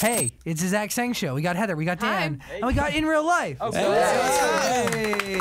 Hey, it's the Zach Sang show. We got Heather, we got Dan, and we got in real life. Oh, Hey.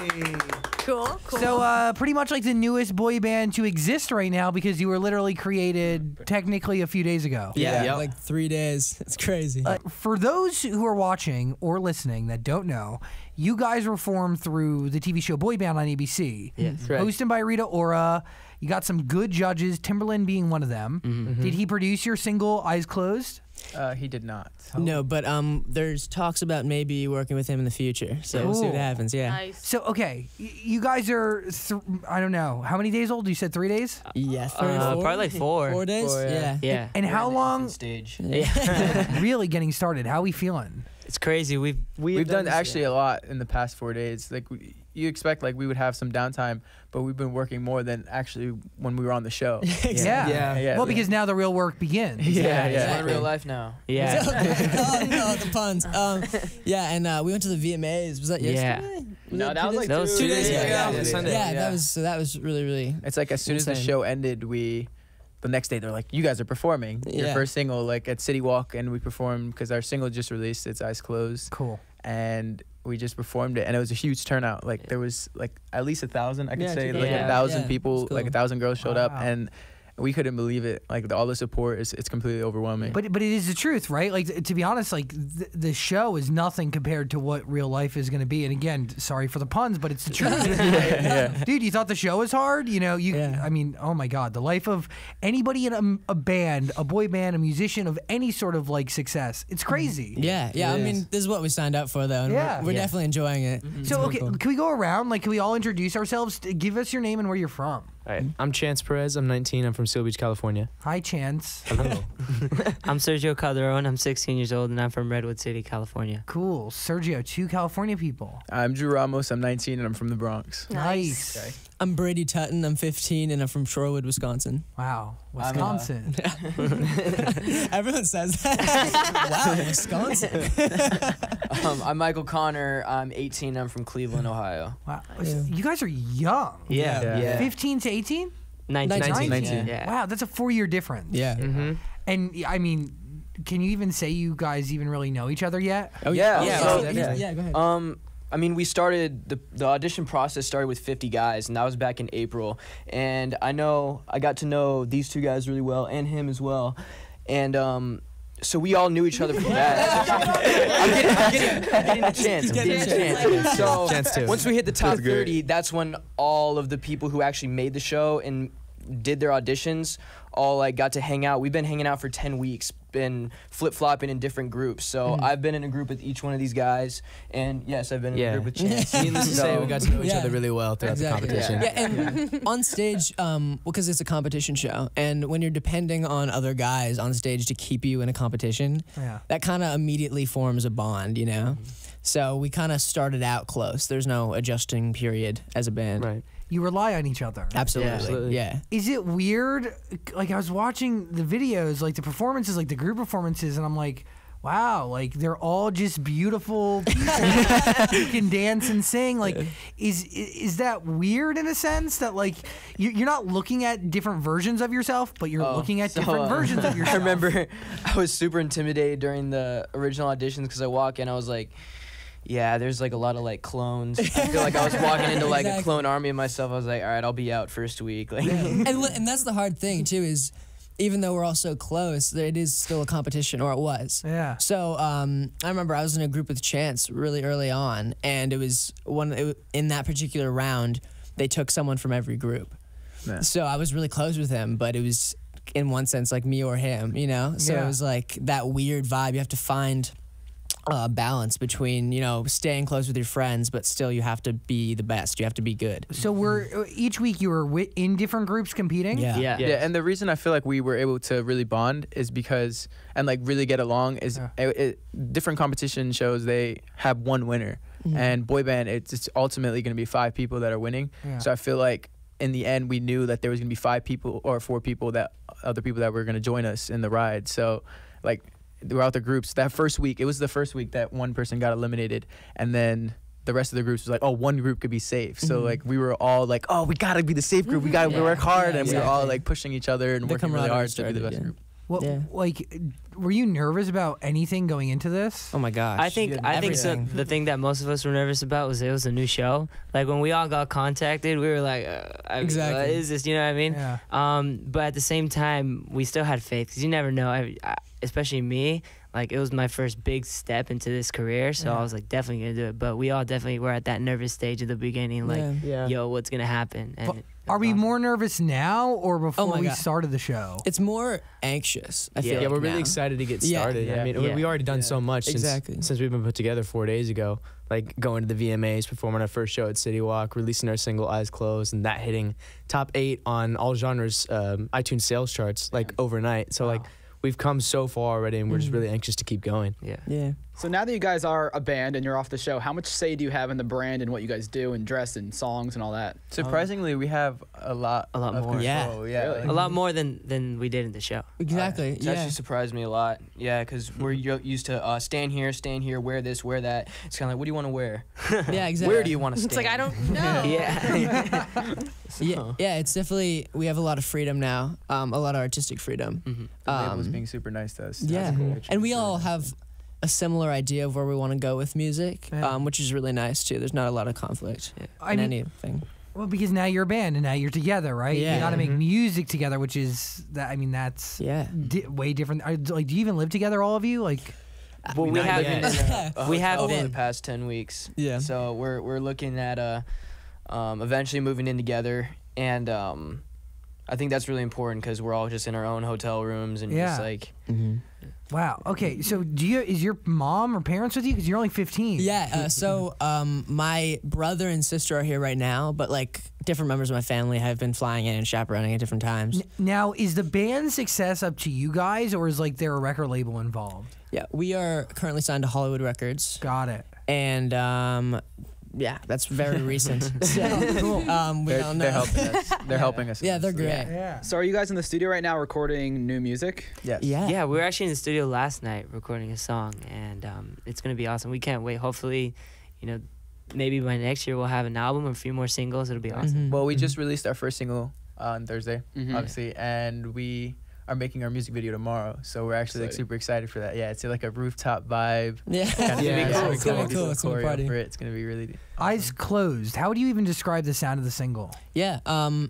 Cool, cool. So, uh, pretty much like the newest boy band to exist right now because you were literally created technically a few days ago. Yeah, Yep. like three days. It's crazy. Uh, for those who are watching or listening that don't know, you guys were formed through the TV show Boy Band on ABC. Yes. Correct. Hosted by Rita Ora. You got some good judges, Timbaland being one of them. Mm-hmm. Did he produce your single Eyes Closed? Uh, he did not. no, but um, there's talks about maybe working with him in the future. So we'll see what happens. Yeah. nice. So, okay, y- you guys are, th- I don't know, how many days old? You said three days? Yeah. Three, Uh, probably like four. Four days. Four, yeah. yeah. Yeah. And how long, Stage. Yeah. really getting started? How are we feeling? It's crazy. We've We've, done, this- actually a lot in the past four days. Like we, you expect, like we would have some downtime, but we've been working more than actually when we were on the show. Yeah. Yeah, yeah. Well, because now the real work begins. yeah, It's yeah. in real life now. Yeah. oh no, the puns. Um, yeah, and uh, we went to the VMAs. Was that Yeah. yesterday? No, that was like That was two days ago. Yeah, Yeah, yeah, Yeah, Yeah. that was so that was really really. It's like as soon as the show ended, we the next day they're like, "You guys are performing your Yeah. first single like at City Walk," and we performed because our single just released. It's Eyes Closed, Cool. and we just performed it, and it was a huge turnout. Like there was like at least a thousand, I could Yeah, say, two like thousand. a thousand Yeah, people, it's like a thousand girls showed up, Wow. and we couldn't believe it. Like the, all the support is it's completely overwhelming. But but it is the truth, right? Like t- to be honest, like th- the show is nothing compared to what real life is going to be. And again, sorry for the puns, but it's the truth. yeah. Dude, you thought the show was hard? You know, you. Yeah. I mean, oh my God, the life of anybody in a, a band, a boy band, a musician of any sort of like success, it's mm-hmm. crazy. Yeah, yeah. I It mean, this is what we signed up for, though. And Yeah. we're, we're Yeah. definitely enjoying it. Mm-hmm. So okay, cool. can we go around? Like, can we all introduce ourselves? Give us your name and where you're from. All right. Mm-hmm. I'm Chance Perez. I'm 19. I'm from Seal Beach, California. Hi, Chance. Hello. I'm Sergio Calderon. I'm 16 years old and I'm from Redwood City, California. Cool, Sergio. Two California people. I'm Drew Ramos. I'm 19, and I'm from the Bronx. Nice. Okay. I'm Brady Tutton. I'm 15, and I'm from Shorewood, Wisconsin. Wow, I'm, uh, Wisconsin. Everyone says that. wow, Wisconsin. Um, I'm Michael Connor. I'm 18. I'm from Cleveland, Ohio. wow, Yeah. you guys are young. Yeah. Yeah. 15 to 18. 19. 19. 19. Yeah. Wow, that's a four-year difference. Yeah. Mm-hmm. And I mean, can you even say you guys even really know each other yet? Oh Yeah, yeah. so- yeah, yeah. yeah, Go ahead. Um, I mean, we started the the audition process started with 50 guys, and that was back in April. And I know I got to know these two guys really well, and him as well. And um, so we all knew each other from that. I'm getting, I'm getting, I'm getting a chance. I'm getting getting a a chance. So Chance once we hit the top 30, that's when all of the people who actually made the show and did their auditions all like got to hang out. We've been hanging out for 10 weeks, been flip-flopping in different groups. So I've been in a group with each one of these guys and yes, I've been in Yeah. a group with Chance. Needless to say, we got to know each Yeah. other really well throughout Exactly. the competition. Yeah, and on stage, um, because it's a competition show, and when you're depending on other guys on stage to keep you in a competition, Yeah. that kind of immediately forms a bond, you know. So we kind of started out close. There's no adjusting period as a band. Right. You rely on each other. Absolutely. absolutely. Yeah. Is it weird? Like I was watching the videos, like the performances, like the group performances, and I'm like, wow, like they're all just beautiful people who can dance and sing. Like, is is that weird in a sense that like you- you're not looking at different versions of yourself, but you're Oh, looking at so, different uh, versions of yourself? I remember I was super intimidated during the original auditions because I walk in, I was like, yeah, there's like a lot of like clones. I feel like I was walking into like Exactly. a clone army of myself. I was like, all right, I'll be out first week. Like, and and that's the hard thing too is even though we're all so close, it is still a competition, or it was. Yeah. So um, I remember I was in a group with Chance really early on, and it was one it, in that particular round. They took someone from every group, Yeah. so I was really close with him, but it was in one sense like me or him, you know. So Yeah. it was like that weird vibe. You have to find a balance between you know staying close with your friends, but still you have to be the best. You have to be good. So we're uh, each week you were wi- in different groups competing. Yeah. Yeah. Yeah, and the reason I feel like we were able to really bond is because and like really get along is Yeah. it, it, different competition shows they have one winner, mm-hmm. and boy band it's, it's ultimately going to be five people that are winning. Yeah. So I feel like in the end we knew that there was going to be five people or four people that other people that were going to join us in the ride. So like throughout the groups that first week it was the first week that one person got eliminated and then the rest of the groups was like, oh, one group could be safe. So Mhm. like we were all like, oh, we gotta be the safe group. We gotta Yeah. work hard, Yeah, and we were all like pushing each other and The working really camaraderie hard to be the best yeah. group. What, Yeah. like, were you nervous about anything going into this? Oh my gosh. I think I think so, the thing that most of us were nervous about was it was a new show. Like when we all got contacted, we were like, uh, I mean, Exactly. what is this? You know what I mean? Yeah. Um, but at the same time, we still had faith because you never know. I, I, especially me, like it was my first big step into this career, so Yeah. I was like definitely gonna do it. But we all definitely were at that nervous stage at the beginning, like, Yeah. Yeah. yo, what's gonna happen? And But Are we awesome. more nervous now or before my we God. started the show? It's more anxious. I feel Yeah, Yeah, like we're really excited to get started. Yeah. I mean, we- Yeah. we already done so much since, Exactly. since we've been put together four days ago. Like going to the VMAs, performing our first show at City Walk, releasing our single "Eyes Closed," and that hitting top eight on all genres um, iTunes sales charts like overnight. So like Wow. We've come so far already, and we're just Mhm. really anxious to keep going. Yeah. Yeah. So now that you guys are a band and you're off the show, how much say do you have in the brand and what you guys do and dress and songs and all that? Surprisingly, we have a lot. A lot of more. Yeah. control. yeah. Really? like- a lot more than than we did in the show. Exactly. It's yeah. actually surprised me a lot. Yeah, because we're used to uh, stand here, stand here, wear this, wear that. It's kind of like, what do you want to wear? yeah. Exactly. Where do you want to stand? It's like I don't know. yeah. Yeah. Yeah. It's definitely we have a lot of freedom now. Um, a lot of artistic freedom. Mhm. the label's Um, being super nice to us. yeah. That's cool. and we all have a similar idea of where we want to go with music, Yeah. um, which is really nice too. There's not a lot of conflict I in mean, anything. well, because now you're a band and now you're together, right? Yeah. You got to make Mhm. music together, which is that. I mean, that's Yeah. di- way different. Are- Like, do you even live together, all of you? Like, Well, we Not have yet. been. a We have for been- the past ten weeks. Yeah. So we're we're looking at uh, um, eventually moving in together, and um, I think that's really important because we're all just in our own hotel rooms and Yeah. just like hmm wow. Okay, so do you? Is your mom or parents with you? Because you're only 15. Yeah. Uh, so um, my brother and sister are here right now, but like different members of my family have been flying in and chaperoning at different times. N- Now, is the band's success up to you guys, or is like there a record label involved? Yeah. We are currently signed to Hollywood Records, Got it. and um, yeah, that's very recent. so cool. um, we They're, don't know. they're helping us. They're helping us. Yeah, they're great. Yeah. So are you guys in the studio right now recording new music? Yes. Yeah. Yeah, we were actually in the studio last night recording a song, and um, it's gonna be awesome. We can't wait. Hopefully, you know, maybe by next year we'll have an album or a few more singles. It'll be awesome. Mhm. Well, we Mhm. just released our first single on Thursday, Mhm. obviously, and we are making our music video tomorrow. So we're actually like super excited for that. Yeah, it's like a rooftop vibe. Yeah. Kind of Yeah, thing. it's gonna be do cool. some It's gonna be choreo party. for it. It's gonna be really. Eyes closed. How would you even describe the sound of the single? Yeah. Um,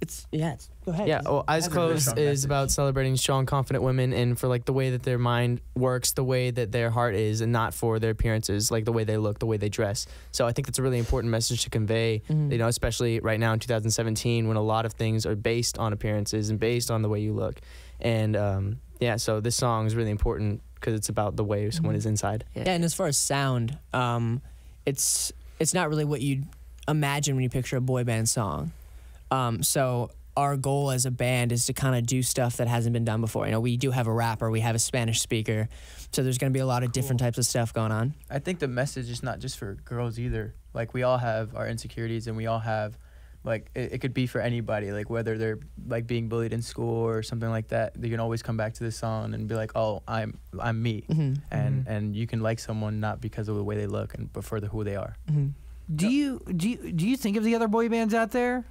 it's yeah. It's, go ahead. Yeah, well, Eyes has a really Closed is message. about celebrating strong, confident women and for like the way that their mind works, the way that their heart is, and not for their appearances, like the way they look, the way they dress. So I think that's a really important message to convey, Mhm. you know, especially right now in 2017 when a lot of things are based on appearances and based on the way you look. And um, yeah, so this song is really important because it's about the way someone Mhm. is inside. Yeah, and as far as sound, um, it's it's not really what you'd imagine when you picture a boy band song. Um, so our goal as a band is to kind of do stuff that hasn't been done before. You know, we do have a rapper, we have a Spanish speaker, so there's going to be a lot of different types of stuff going on. I think the message is not just for girls either. Like we all have our insecurities, and we all have, like it, it could be for anybody. Like whether they're like being bullied in school or something like that, they can always come back to this song and be like, "Oh, I'm I'm me," hmm and and you can like someone not because of the way they look, and but for the who they are. hmm Do you do you, do you think of the other boy bands out there?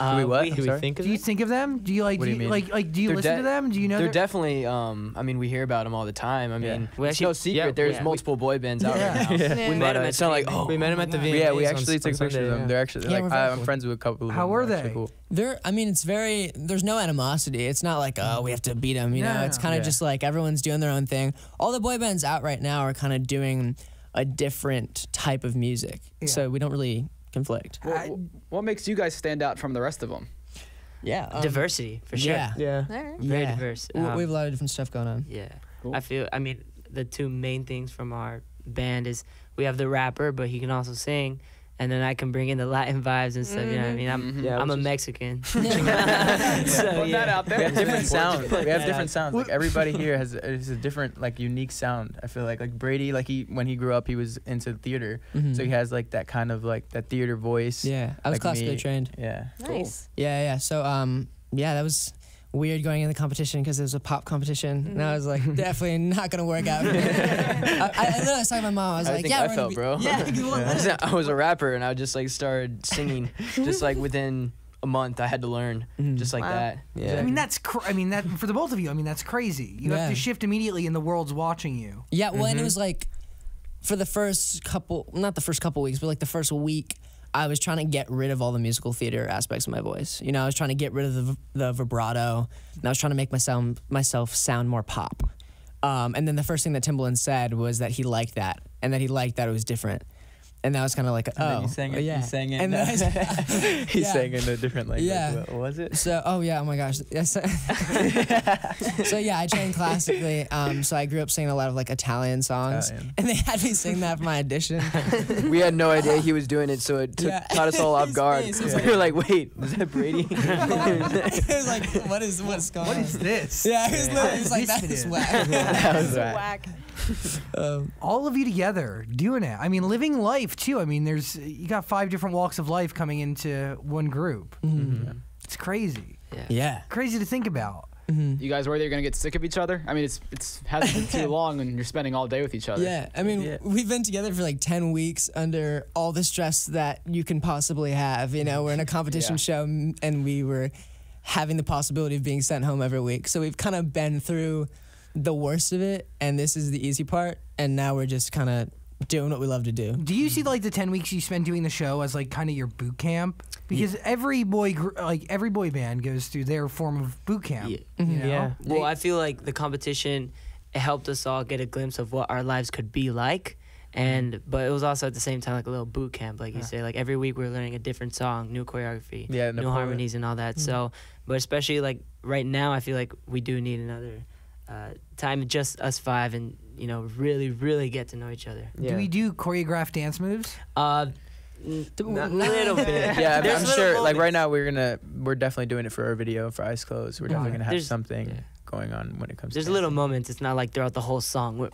Uh, we what? we- Do we think of Do you it? think of them? Do you like What do do you, you mean? like like do you They're listen de- to them? Do you know they're their- definitely. Um, I mean, we hear about them all the time. I Yeah. mean, We it's actually- no secret. yeah, There's yeah, we- multiple boy bands out Yeah. right now. We met them. at it's not like oh, we met him at the my VMAs. Yeah, we actually took pictures of them. They're actually like I'm friends with a couple of How them. were They're they? They're, I mean, it's very. There's no animosity. It's not like oh, we have to beat them. You know, No, it's kind of just like everyone's doing their own thing. All the boy bands out right now are kind of doing a different type of music, Yeah. so we don't really conflict. What, I- what makes you guys stand out from the rest of them? Yeah, um, diversity for sure. Yeah, Yeah. Very yeah. diverse. We- Um, we have a lot of different stuff going on. Yeah. Cool. I feel I mean the two main things from our band is we have the rapper but he can also sing and then I can bring in the Latin vibes and stuff, you know what I mean? I'm Mhm. Yeah, I'm a which is- Mexican. So, Putting yeah. that out We have different sounds. We have different sounds. Like everybody here has is a different, like unique sound. I feel like like Brady, like he when he grew up, he was into theater, Mhm. so he has like that kind of like that theater voice. yeah, I was like classically me. trained. Yeah. Nice. Yeah, yeah. So um, yeah, that was weird going in the competition because it was a pop competition, and I was like, definitely not gonna work out. For me. I, I literally was talking to my mom. I was I like, think yeah, I we're felt, be- bro. Yeah, well, I was- I was a rapper and I just like started singing just like within a month I had to learn just like Wow. that. Yeah. I mean, that's cr- I mean that for the both of you. I mean, that's crazy. You have to shift immediately, and the world's watching you. Yeah, well, and Mm-hmm. it was like for the first couple, not the first couple weeks, but like the first week, I was trying to get rid of all the musical theater aspects of my voice. You know, I was trying to get rid of the, the vibrato, and I was trying to make myself myself sound more pop. Um, and then the first thing that Timbaland said was that he liked that, and that he liked that it was different. And that was kind of like, oh, then you sang it- yeah. you sang it And then was- He yeah. sang in a different language. Yeah. What was it? So, oh yeah, oh my gosh. Yes. so yeah, I trained classically. Um, so I grew up singing a lot of like Italian songs, Italian. and they had me sing that for my audition. We had no idea he was doing it, so it took, Yeah. caught us all off His guard. face was We were like, "Wait, is that Brady?" it was like, what is what's going What on? is this? yeah, it was, literally- it was like This that it is is. whack. that was. Whack. um, All of you together doing it. I mean, living life too. I mean, there's you got five different walks of life coming into one group. Mm-hmm. It's crazy. yeah. Crazy to think about. You guys worried you're gonna get sick of each other? I mean, it's it's hasn't been too long, and you're spending all day with each other. Yeah, I mean, Yeah. we've been together for like 10 weeks under all the stress that you can possibly have. You know, we're in a competition Yeah. show and we were having the possibility of being sent home every week. So we've kind of been through the worst of it, and this is the easy part. And now we're just kind of doing what we love to do. Do you see like the ten weeks you spend doing the show as like kind of your boot camp? Because every boy, gr- like every boy band, goes through their form of boot camp. Yeah. You know? Yeah. Well, I feel like the competition it helped us all get a glimpse of what our lives could be like. And but it was also at the same time like a little boot camp, like you say. Like every week we are learning a different song, new choreography, Yeah, new harmonies, and all that. So, but especially like right now, I feel like we do need another uh, time, just us five, and you know, really, really get to know each other. Do we do choreographed dance moves? Uh, n- a little bit. Yeah, I'm- There's I'm little sure. Like right now, we're gonna we're definitely doing it for our video for Eyes Closed. We're definitely gonna have There's- something yeah. going on when it comes. To There's to little moments. It's not like throughout the whole song. We're,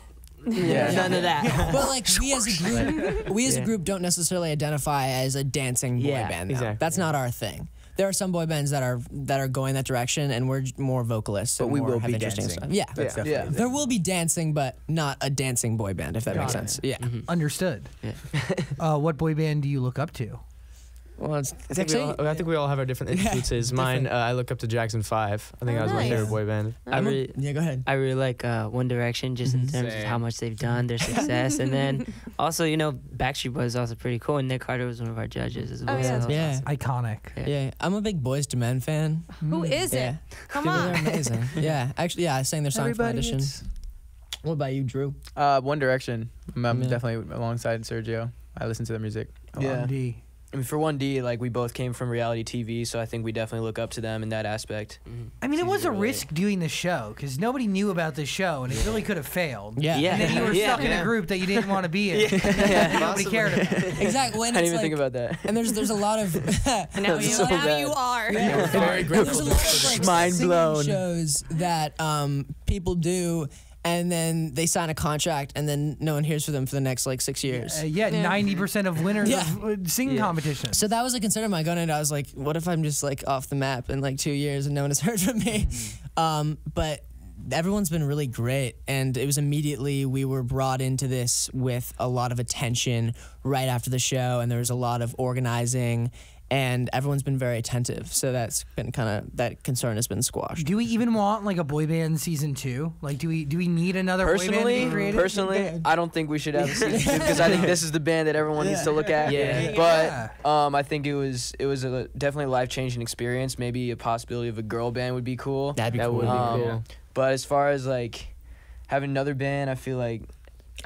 Yeah. none of that. But like we as a group, we as a group don't necessarily identify as a dancing boy Yeah, band. Though. exactly, That's not our thing. There are some boy bands that are that are going that direction, and we're more vocalists. But we will have be interesting dancing. Stuff. Yeah, That's Yeah. definitely Yeah. there will be dancing, but not a dancing boy band, if that makes it. sense. Yeah. Understood. Yeah. uh, what boy band do you look up to? Well, it's, I it's think, we actually. all, I think we all have our different influences. Mine, different. uh, I look up to Jackson Five. I think Oh, that was my favorite boy band. I I'm really, yeah, go ahead. I really like uh, One Direction just in Mhm. terms of how much they've done, their success, and then also you know Backstreet Boys is also pretty cool, and Nick Carter was one of our judges as Oh, well. yeah, so that's that was Yeah. awesome. Iconic. Yeah. Yeah, I'm a big Boyz II Men fan. Who Mm. is yeah. it? Come Dude, on. They're amazing. yeah, actually, yeah, I sang their song for my audition. gets- What about you, Drew? Uh, One Direction. I'm, I'm Yeah. definitely alongside Sergio. I listen to their music. a. Yeah. D. I mean, for one D, like we both came from reality TV, so I think we definitely look up to them in that aspect. Mhm. I mean, it was a to relate. risk doing the show because nobody knew about the show, and it really could have failed. Yeah, Yeah. And then you were Yeah. stuck in a group that you didn't want to be in. Yeah. Nobody Possibly. cared about. exactly. I When didn't it's even think about that. And there's there's a lot of now, you, so now bad. you are. Yeah. Very There's a lot of like Mind singing blown. shows that um, people do, and then they sign a contract, and then no one hears from them for the next like six years. Uh, yeah, Yeah. ninety percent of winners Yeah. of uh, singing Yeah. competitions. So that was a concern of mine going into. I was like, what if I'm just like off the map in like two years and no one has heard from me? Um, but everyone's been really great, and it was immediately we were brought into this with a lot of attention right after the show, and there was a lot of organizing. And everyone's been very attentive, so that's been kind of that concern has been squashed. do we even want like a boy band season two? Like, do we do we need another boy band to Personally, be created? personally, I don't think we should have a season two because I think this is the band that everyone needs to look at. Yeah. yeah. But um, I think it was it was a definitely life changing experience. Maybe a possibility of a girl band would be cool. That'd be That cool. would be Um, cool. But as far as like having another band, I feel like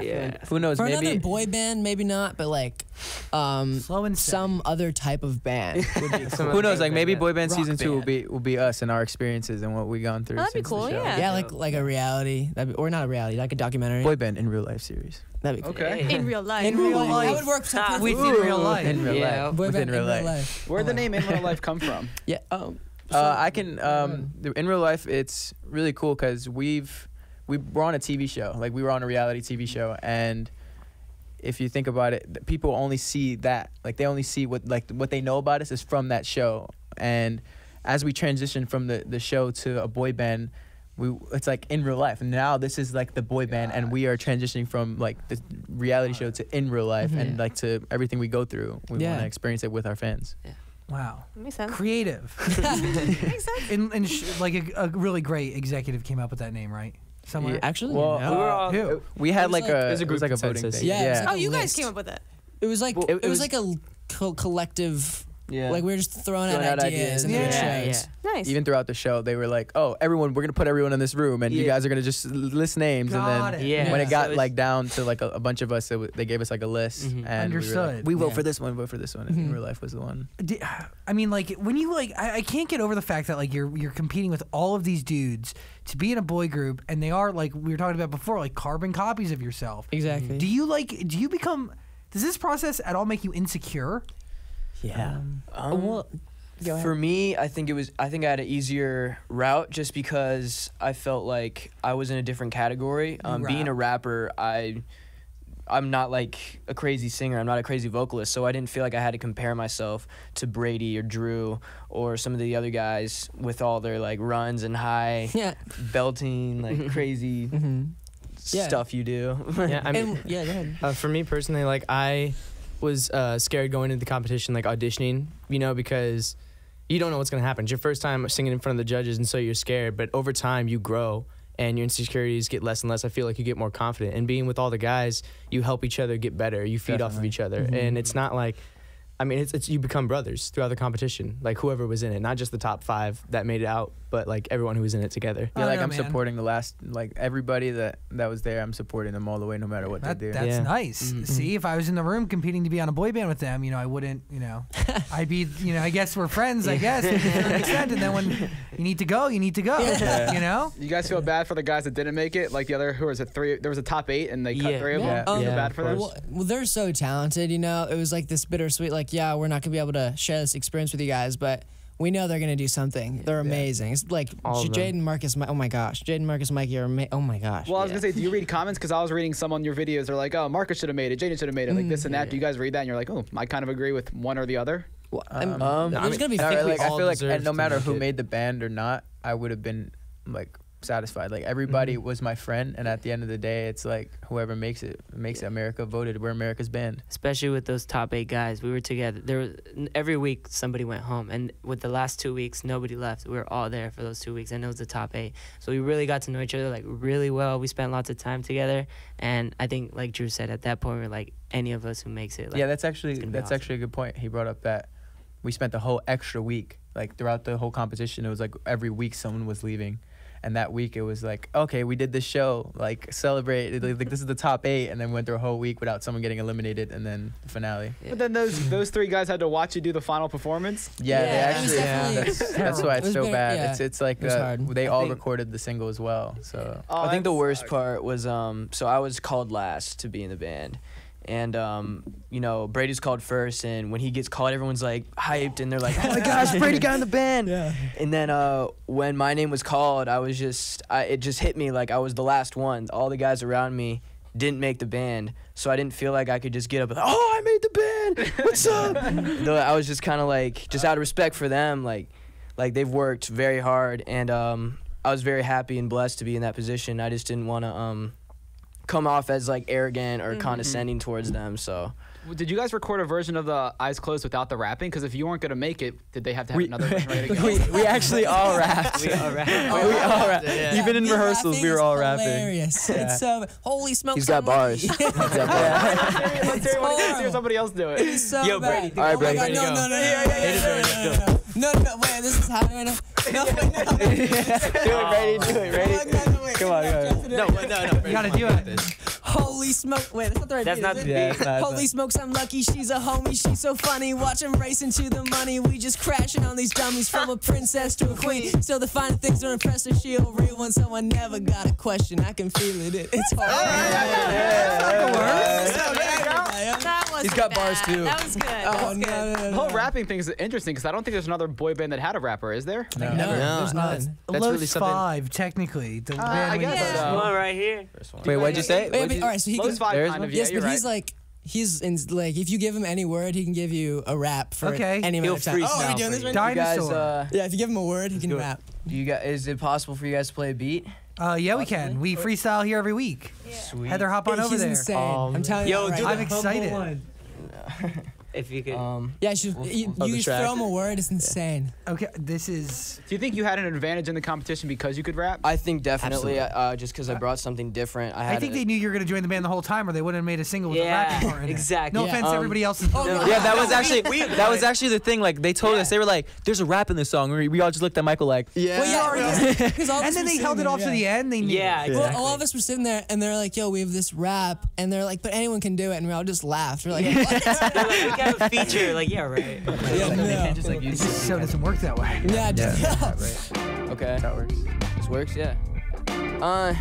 Yeah. Who knows? For maybe another boy band, maybe not, but like um, Slow and steady. some other type of band would be cool. who knows? Like maybe boy band Rock season two will band. be will be us and our experiences and what we gone through. Oh, that'd be since the cool, show. yeah. Yeah, like like a reality, that'd be, or not a reality, like a documentary. Boy band in real life series. That'd be cool. Okay. In real life. In real life, life. that would work so perfect. Within real life. In real Yeah. life. Boy Within band real in life. real life. Where'd the name In Real Life come from? Yeah. Oh. Uh, I can. Um, the- in real life, it's really cool because we've we were on a TV show. Like we were on a reality TV show, and if you think about it, people only see that. Like they only see what like what they know about us is from that show. And as we transition from the the show to a boy band. We, it's like in real life. Now this is like the boy band, and we are transitioning from like the reality show to in real life, and mm-hmm. like to everything we go through. We Yeah. want to experience it with our fans. Yeah. Wow. Makes sense. Creative. Makes sense. and and sh- like a, a really great executive came up with that name, right? Somewhere. Actually, Well, no. we were all- Who? We had like, like- a It was a it was group like a voting thing. Yeah, it was like Oh, a you guys list. came up with it. It was like Well, it, it was was- like a co- collective. Yeah. Like we were just throwing, Throwing out out ideas, ideas. and then it Yeah, shows. yeah. Nice. even throughout the show, they were like, "Oh, everyone, we're gonna put everyone in this room, and you guys are gonna just list names." Got and then it. Yeah. when it got So like down to like a, a bunch of us, it w- they gave us like a list, Mhm. and we, were like, Understood. we vote for this one, vote for this one. And in Mhm. real life was the one. Di- I mean, like when you like, I, I can't get over the fact that like you're you're competing with all of these dudes to be in a boy group, and they are like we were talking about before, like carbon copies of yourself. Exactly. Do you like? Do you become? Does this process at all make you insecure? Yeah. Um, well, go ahead. For me, I think it was. I think I had an easier route just because I felt like I was in a different category. Um, being a rapper, I, I'm not like a crazy singer. I'm not a crazy vocalist, so I didn't feel like I had to compare myself to Brady or Drew or some of the other guys with all their like runs and high yeah. belting, like crazy hmm Yeah. stuff you do. Yeah, I mean, And yeah, go ahead. Uh, for me personally, like I was uh, scared going into the competition, like auditioning, you know, because you don't know what's gonna happen. It's your first time singing in front of the judges, and so you're scared. But over time, you grow, and your insecurities get less and less. I feel like you get more confident. And being with all the guys, you help each other get better. You feed off of each other, Mhm. and it's not like. I mean, it's, it's you become brothers throughout the competition. Like whoever was in it, not just the top five that made it out, but like everyone who was in it together. I Yeah, like know, I'm man. supporting the last, like everybody that that was there. I'm supporting them all the way, no matter what That, they do. that's Yeah. nice. Mhm. See, if I was in the room competing to be on a boy band with them, you know, I wouldn't, you know, I'd be, you know, I guess we're friends, I guess, to a certain extent. And then when you need to go, you need to go, Yeah. you know? You guys feel bad for the guys that didn't make it? Like the other, who was it? Three. There was a top eight, and they cut Yeah. three of them. Yeah. You feel Yeah, bad for them. Well, well, they're so talented, you know. It was like this bittersweet, like, yeah, we're not gonna be able to share this experience with you guys, but we know they're gonna do something. They're amazing. It's like All of them. Jaden Marcus. Mi- Oh my gosh, Jaden Marcus, Mikey are ama- Oh my gosh. Well, I was Yeah. gonna say, do you read comments? Because I was reading some on your videos. They're like, "Oh, Marcus should have made it. Jaden should have made it. Like this and that." Do you guys read that and you're like, "Oh, I kind of agree with one or the other." Well, I'm- Um, there's I mean, gonna be I I, think we like, I all feel like deserve and no to matter make who it. made the band or not, I would have been like satisfied. Like everybody Mm-hmm. was my friend, and at the end of the day, it's like whoever makes it makes it. America voted. We're America's band. especially with those top eight guys. We were together. There was, every week somebody went home, and with the last two weeks, nobody left. We were all there for those two weeks, and it was the top eight. So we really got to know each other like really well. We spent lots of time together, and I think, like Drew said, at that point we are like, any of us who makes it. Like, yeah, that's actually that's awesome. actually a good point. He brought up that we spent the whole extra week, like throughout the whole competition. It was like every week someone was leaving, and that week it was like, okay, we did this show, like celebrate, like, like, this is the top eight, and then went through a whole week without someone getting eliminated, and then the finale. Yeah. But then those those three guys had to watch you do the final performance. Yeah, Yeah, they actually. definitely- That's, that's why it's was so very- bad. yeah, it's it's like it uh, they I all think- recorded the single as well. So Oh, I think the worst sucks. part was um so I was called last to be in the band. And um, you know, Brady's called first and when he gets called everyone's like hyped and they're like, "Oh my gosh, Brady got in the band." Yeah. And then uh when my name was called, I was just I, it just hit me like I was the last one. All the guys around me didn't make the band. So I didn't feel like I could just get up and "Oh, I made the band. What's up?" I was just kind of like just out of respect for them like like they've worked very hard and um I was very happy and blessed to be in that position. I just didn't want to um come off as like arrogant or condescending towards them. So Did you guys record a version of the Eyes Closed without the rapping? Because if you weren't gonna make it, did they have to have We- another version ready to go? we, we actually all rapped. We all rapped. we all rapped. Even in The rehearsals, we were is all rapping. Hilarious. Yeah. It's so holy smokes. he's got I'm bars. lucky. He's got bars. Let's hear, what- let's hear horrible. somebody else do it. It's so Yo, bad. Brady, All right, oh my Brady. God, Brady, no, go. no, no, no, Yeah, no, yeah, yeah, no, no, no, no, no, no, wait, this is happening right now. No, wait, no. Do it, Brady. Do it, Brady. No, no, wait, Come on, no, come on. No, no, no. You gotta do it. Holy smoke! Wait, that's not the right That's beat, not is the it? Yeah, it's not- Holy not. smokes, I'm lucky. She's a homie. She's so funny. Watch him race into the money. We just crashing on these dummies from a princess to a queen. Still, the fine things don't impress her. She a real one, so I never got a question. I can feel it. it it's hard. That was He's got bars, too. That was good. That Oh was no, good. no, no, The whole rapping thing is interesting because I don't think there's another boy band that had a rapper. Is there? No. No, No, there's no, none. That's Los really something- Five, technically. The Uh, band I we- guess Yeah. so. One right here. Wait, what'd you say? Wait, What'd but, you- all right, so he Los can. Five There's kind of. Yes, yeah, you're but right. he's like He's in, like, if you give him any word, he can give you a rap for Okay. any He'll amount of time. Oh, are freestyle we doing this you. right now? You guys, uh, Yeah, if you give him a word, he can rap. do you guys, is it possible for you guys to play a beat? Uh, yeah, we can. We freestyle here every week. Sweet. Heather, hop on Yeah, over he's there. insane. Um, I'm telling yo, you. that right I'm now. Excited. If you could. Um, Yeah, you, should, you, Oh, you the just track. throw him a word. It's insane. Okay, this is. Do you think you had an advantage in the competition because you could rap? I think definitely, uh, just because I brought something different. I had I think a- they knew you were going to join the band the whole time, or they wouldn't have made a single with a rapping part yeah, in it. exactly. No Yeah. offense to Um, everybody else. Oh, no. Yeah, that was actually that was actually the thing. Like they told us, they were like, "There's a rap in this song." We, we all just looked at Michael like, Yeah. Well, yeah, because all of us and then they held it off to the end. They knew. Yeah, exactly. all of us were sitting there, and they're like, "Yo, we have this rap," and they're like, "But anyone can do it," and we all just laughed. We're like, "What?" They're like, we can have a feature. Like, yeah, right. yeah, no. just like use So it doesn't work that way. yeah, just, Okay. That works. This works, yeah. Uh,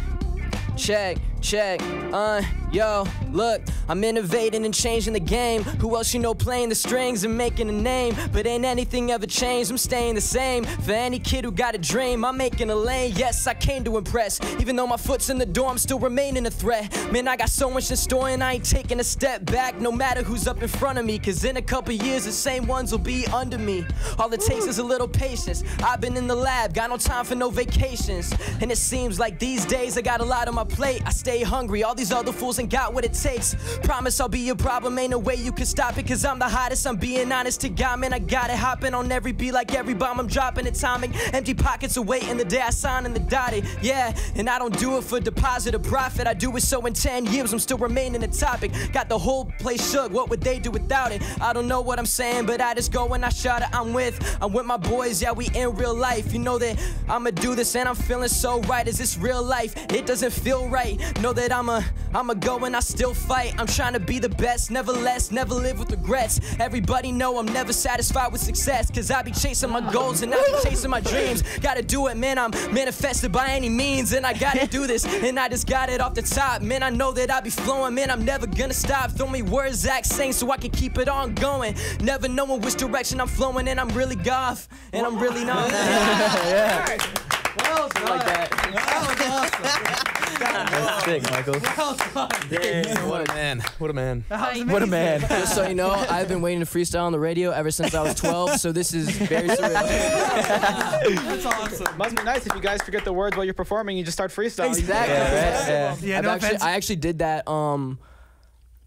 check, check, uh, yo, look, I'm innovating and changing the game. Who else you know playing the strings and making a name? But ain't anything ever changed, I'm staying the same. For any kid who got a dream, I'm making a lane. Yes, I came to impress. Even though my foot's in the door, I'm still remaining a threat. Man, I got so much in store and I ain't taking a step back. No matter who's up in front of me, cause in a couple years, the same ones will be under me. All it takes is a little patience. I've been in the lab, got no time for no vacations. And it seems like these days I got a lot on my plate. I stay hungry, all these other fools ain't got what it takes. Promise I'll be your problem, ain't no way you can stop it. Cause I'm the hottest, I'm being honest to God, man. I got it hopping on every beat like every bomb I'm dropping. Atomic, empty pockets awaiting the day I sign in the dotted. Yeah, and I don't do it for deposit or profit. I do it so in 10 years I'm still remaining a topic. Got the whole place shook, what would they do without it? I don't know what I'm saying, but I just go and I shot it. I'm with, I'm with my boys, yeah, we in real life. You know that I'ma do this and I'm feeling so right. Is this real life? It doesn't feel right. Know that I'ma, I'ma go and I still fight. I'm trying to be the best, never less, never live with regrets. Everybody know I'm never satisfied with success, cause I be chasing my goals and I be chasing my dreams. Gotta do it, man, I'm manifested by any means, and I gotta do this, and I just got it off the top. Man, I know that I be flowing, man, I'm never gonna stop. Throw me words, Zach Sang, so I can keep it on going. Never knowing which direction I'm flowing, and I'm really goth, and I'm really not. Well like that. "Sick, Michael." what a man! What a man! What a man! Just so you know, I've been waiting to freestyle on the radio ever since I was 12, so this is very surreal. That's awesome. Must be nice if you guys forget the words while you're performing. You just start freestyling. Exactly. Yeah, Yeah, I've no actually. I actually did that. Um,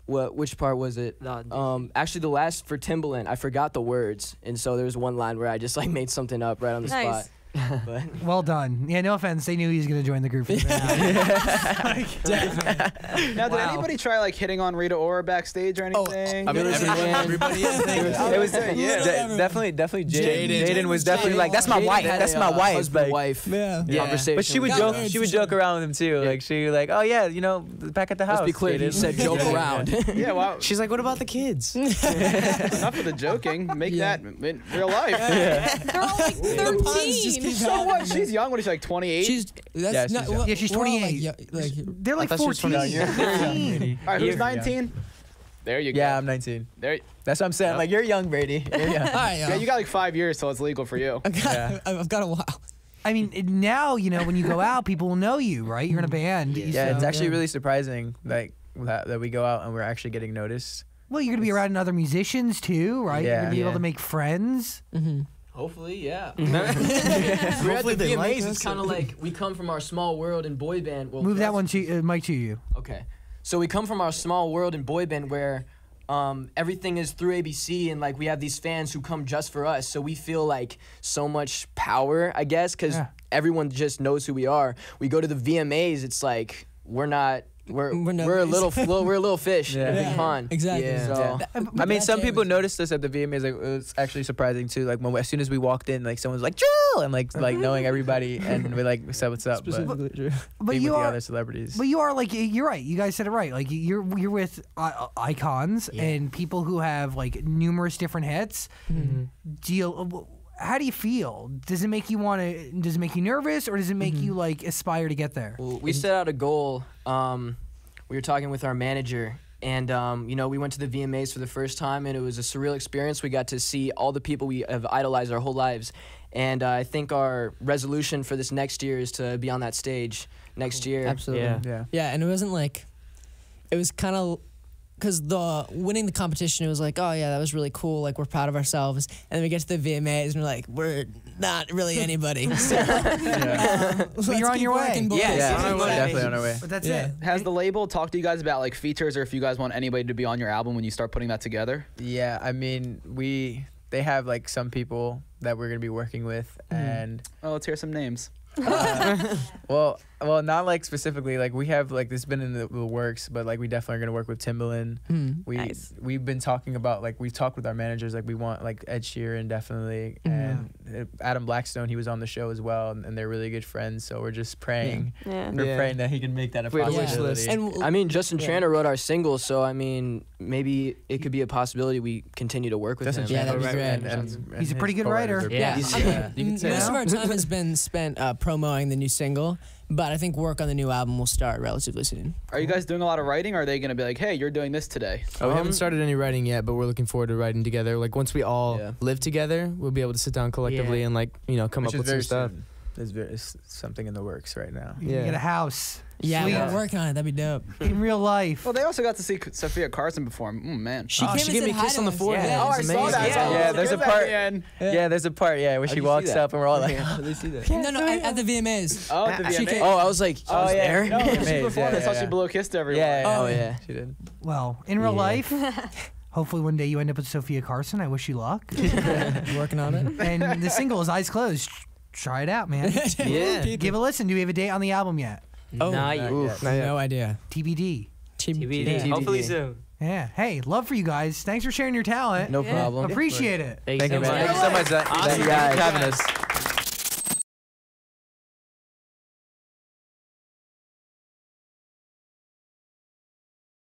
what? Which part was it? No, Um, actually, the last for Timbaland, I forgot the words, and so there was one line where I just like made something up right on the Nice. spot. But Well done. Yeah, no offense. They knew he was going to join the group. For the band. Now, did Wow. anybody try like hitting on Rita Ora backstage or anything? Oh. I mean, was everybody, everybody is thinking. I It was was yeah. de- definitely, definitely Jaden. Jaden. Jaden was definitely Jaden. like, that's my Jaden wife. had That's a, my uh, wife. Husband Like, wife Yeah. Yeah. conversation. But she would joke. She would joke around with him too. Like she like, oh yeah, you know, back at the house. Let's be clear. He said joke around. yeah, well, She's like, "What about the kids?" enough of the joking. Make that in real life. They're all like The puns just 13. Keep So happening. what? She's young. What is she like? 28. She's that's Yeah, she's not, young. well, Yeah, she's we're 28. Like, yo- like, They're like thought she was 14. 29. All right, who's 19? There you go. Yeah, I'm 19. There. That's what I'm saying. Like you're young, Brady. You're young. all right, uh. Yeah, you got like five years till it's legal for you. I've got, I've got a while. I mean, now, you know, when you go out, people will know you, right? You're in a mm-hmm. band. Yeah, so- it's actually really surprising, like that, that we go out and we're actually getting noticed. Well, you're going to be around other musicians too, right? Yeah, you're going to be able to make friends. Mm-hmm. Hopefully, yeah. Hopefully We're at the they like VMAs. us. It's kind of like we come from our small world in boy band. Well, Move that one to uh, mic to you. Okay. So we come from our small world in boy band where um, everything is through ABC and like we have these fans who come just for us. So we feel like so much power, I guess, because Yeah. everyone just knows who we are. We go to the VMAs, it's like we're not. We're, We're we're, a little flo- we're a little fish in a Yeah. pond. Exactly. Yeah. So, Yeah. I mean, some people noticed us at the VMAs. Like, it was actually surprising too. Like, when as soon as we walked in, like someone was like "Drill," and like like uh-huh. knowing everybody, and we like said what's up. But But being you with the are, other celebrities. but you are like you're right. You guys said it right. Like you're you're with uh, uh icons and people who have like numerous different hits. Mm-hmm. Do you? Uh, How do you feel? Does it make you want to? Does it make you nervous, or does it make you like aspire to get there? Well, we set out a goal. Um, we were talking with our manager, and um, you know, we went to the VMAs for the first time, and it was a surreal experience. We got to see all the people we have idolized our whole lives, and uh, I think our resolution for this next year is to be on that stage next year. Absolutely. Yeah. yeah. Yeah, and it wasn't like, it was kind of, because the winning the competition, it was like, oh yeah, that was really cool. Like we're proud of ourselves. And then we get to the VMAs and we're like, we're not really anybody. So, um, let's you're on your way. working, boys. Yeah, Yeah, on our way. definitely on our way. But that's Yeah. it. Has the label talked to you guys about like features or if you guys want anybody to be on your album when you start putting that together? Yeah, I mean, we they have like some people that we're gonna be working with, and Oh, let's hear some names. uh, well, well, not like specifically. Like we have like this has been in the, the works, but like we definitely are gonna work with Timbaland. Hmm. We Nice. we've been talking about like we've talked with our managers like we want like Ed Sheeran definitely and uh, Adam Blackstone he was on the show as well and, and they're really good friends so we're just praying Yeah. we're Yeah. praying that he can make that a We had a possibility. list. And w- I mean, Justin Yeah. Tranter wrote our single, so I mean, maybe it could be a possibility we continue to work with Justin him. Yeah, that'd be great. and- and- and He's a pretty good writer. are- Yeah. He's- I mean, yeah. You can say most that. of our time has been spent uh, promoting the new single, but I think work on the new album will start relatively soon. Are you guys doing a lot of writing or are they going to be like, hey, you're doing this today? Oh, we Um, haven't started any writing yet, but we're looking forward to writing together. Like once we all Yeah. live together, we'll be able to sit down collectively Yeah. and like you know come Which up with some very stuff. Soon. There's, very, there's something in the works right now. You can Yeah. get a house. Yeah, Sweet. we're working on it. That'd be dope. in real life. Well, they also got to see Sofia Carson perform. Mm, man. She Oh, she gave me a kiss on the forehead. Yeah. Oh, I saw that. amazing. I saw Yeah, there's a part- the end. Yeah. there's a part yeah where she you walks up and we're all like How they see that? No, no, at, at the VMAs. Oh, at the She VMA. came- Oh, I was like, I Oh, was yeah. there. No, she Amazing. performed. Yeah, I saw yeah, she yeah. blow kissed everyone. yeah, yeah, Oh, yeah, yeah. she did Well, in real life, hopefully one day you end up with Sofia Carson. I wish you luck. working on it. and the single is Eyes Closed. Try it out, man. Yeah. Give a listen. Do we have a date on the album yet? Oh, Not yet. Oof. Not yet. No idea. TBD. TBD. Yeah. Hopefully soon. Yeah. Hey, love for you guys. Thanks for sharing your talent. No problem. Appreciate it. Thank, thank you you so man much. thank you so much Awesome. thank you guys for having us